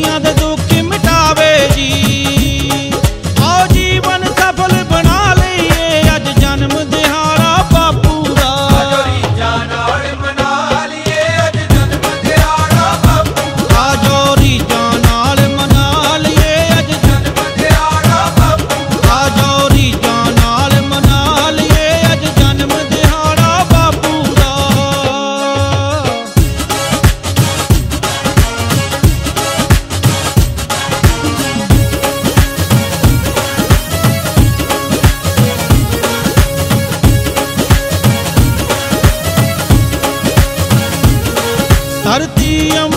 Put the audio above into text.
novinha do Artiam